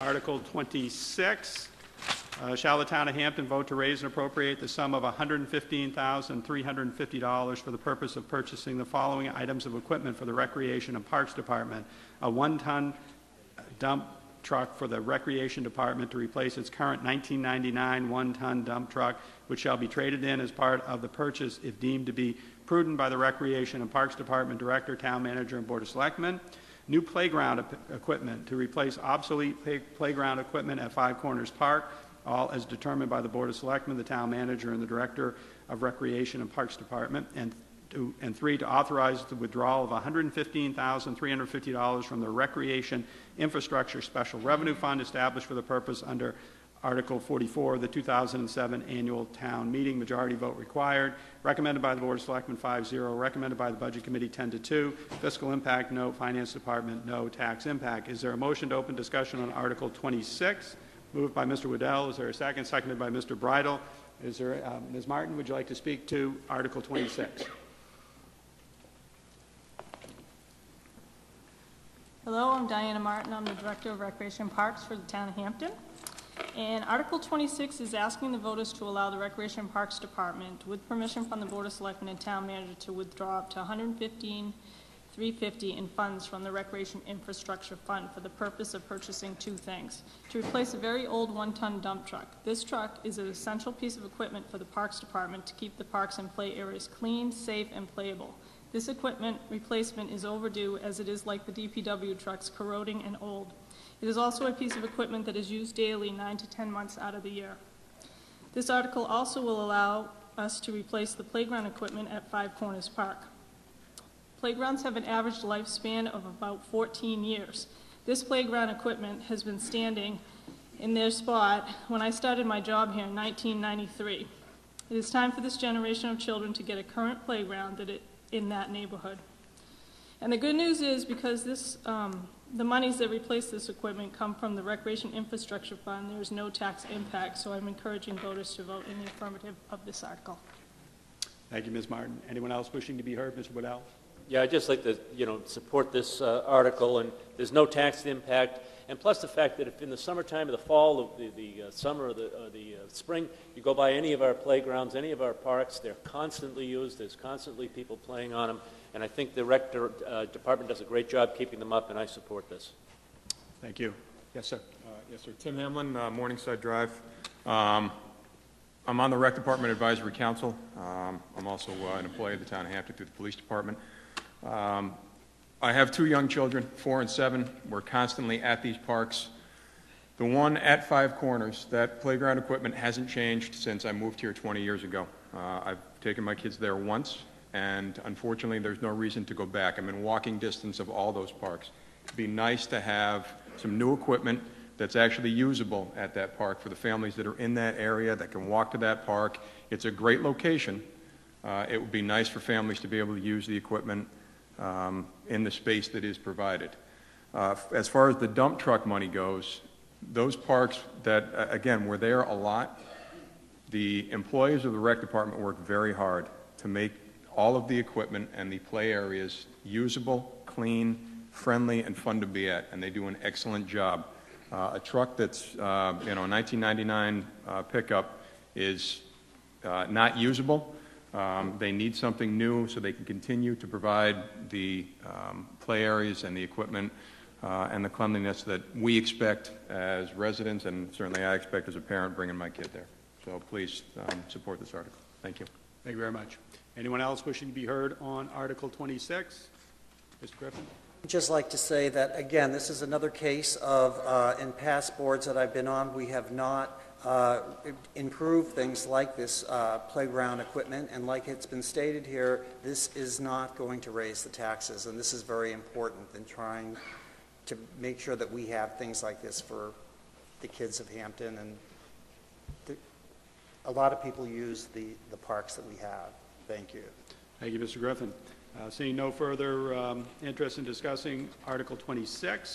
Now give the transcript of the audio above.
Article 26, uh, shall the town of Hampton vote to raise and appropriate the sum of $115,350 for the purpose of purchasing the following items of equipment for the Recreation and Parks Department? A one-ton dump truck for the Recreation Department to replace its current 1999 one-ton dump truck, which shall be traded in as part of the purchase if deemed to be prudent by the Recreation and Parks Department Director, Town Manager, and Board of Selectmen. New playground equipment to replace obsolete play- playground equipment at Five Corners Park, all as determined by the Board of Selectmen, the Town Manager, and the Director of Recreation and Parks Department. And to, and three, to authorize the withdrawal of $115,350 from the Recreation Infrastructure Special Revenue Fund established for the purpose under Article 44 of the 2007 Annual Town Meeting, majority vote required, recommended by the Board of Selectmen 5-0, recommended by the Budget Committee 10 to 2, fiscal impact, no, Finance Department, no, tax impact. Is there a motion to open discussion on Article 26? Moved by Mr. Waddell, is there a second? Seconded by Mr. Bridle. Is there, uh, Ms. Martin, would you like to speak to Article 26? Hello, I'm Dyana Martin. I'm the Director of Recreation Parks for the Town of Hampton. And Article 26 is asking the voters to allow the Recreation and Parks Department, with permission from the Board of Selectmen and Town Manager, to withdraw up to 115,350 in funds from the Recreation Infrastructure Fund for the purpose of purchasing two things. To replace a very old one-ton dump truck. This truck is an essential piece of equipment for the Parks Department to keep the parks and play areas clean, safe, and playable. This equipment replacement is overdue as it is like the DPW trucks corroding and old. It is also a piece of equipment that is used daily nine to 10 months out of the year. This article also will allow us to replace the playground equipment at Five Corners Park. Playgrounds have an average lifespan of about 14 years. This playground equipment has been standing in their spot when I started my job here in 1993. It is time for this generation of children to get a current playground that it, in that neighborhood. And the good news is because this, um, the monies that replace this equipment come from the Recreation Infrastructure Fund, there is no tax impact, so I'm encouraging voters to vote in the affirmative of this article. Thank you, Ms. Martin. Anyone else wishing to be heard? Mr. Waddell? Yeah, I'd just like to, you know, support this uh, article, and there's no tax impact, and plus the fact that if in the summertime or the fall, the, the uh, summer or the, uh, the uh, spring, you go by any of our playgrounds, any of our parks, they're constantly used, there's constantly people playing on them, and I think the rec dir- uh, department does a great job keeping them up, and I support this. Thank you. Yes, sir. Uh, Yes, sir. Tim Hamlin, uh, Morningside Drive. Um, I'm on the Rec Department Advisory Council. Um, I'm also uh, an employee of the town of Hampton through the Police Department. Um, I have two young children, four and seven. We're constantly at these parks. The one at Five Corners, that playground equipment hasn't changed since I moved here 20 years ago. Uh, I've taken my kids there once, and unfortunately, there's no reason to go back. I'm in walking distance of all those parks. It'd be nice to have some new equipment that's actually usable at that park for the families that are in that area, that can walk to that park. It's a great location. Uh, It would be nice for families to be able to use the equipment um, in the space that is provided. Uh, As far as the dump truck money goes, those parks that, uh, again, were there a lot, the employees of the rec department worked very hard to make all of the equipment and the play areas usable, clean, friendly, and fun to be at, and they do an excellent job. Uh, A truck that's, uh, you know, a 1999 uh, pickup is uh, not usable. Um, They need something new so they can continue to provide the um, play areas and the equipment uh, and the cleanliness that we expect as residents, and certainly I expect as a parent bringing my kid there. So please um, support this article. Thank you. Thank you very much. Anyone else wishing to be heard on Article 26? Mr. Griffin? I'd just like to say that, again, this is another case of, uh, in past boards that I've been on, we have not uh, improved things like this uh, playground equipment, and like it's been stated here, this is not going to raise the taxes, and this is very important in trying to make sure that we have things like this for the kids of Hampton, and the- a lot of people use the, the parks that we have. Thank you. Thank you, Mr. Griffin. Uh, Seeing no further um, interest in discussing Article 26,